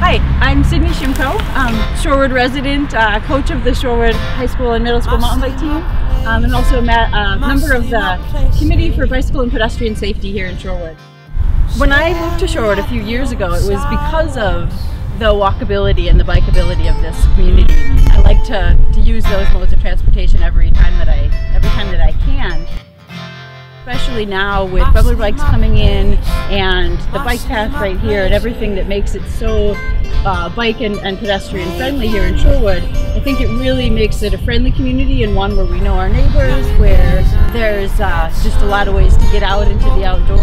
Hi, I'm Sydney Shimko, um, Shorewood resident, uh, coach of the Shorewood High School and Middle School mountain bike team, um, and also a uh, member of the Committee for Bicycle and Pedestrian Safety here in Shorewood. When I moved to Shorewood a few years ago, it was because of the walkability and the bikeability of this community. I like to, to use those Especially now with Bublr bikes coming in and the bike path right here and everything that makes it so uh, bike and, and, pedestrian friendly here in Shorewood, I think it really makes it a friendly community and one where we know our neighbors, where there's uh, just a lot of ways to get out into the outdoors.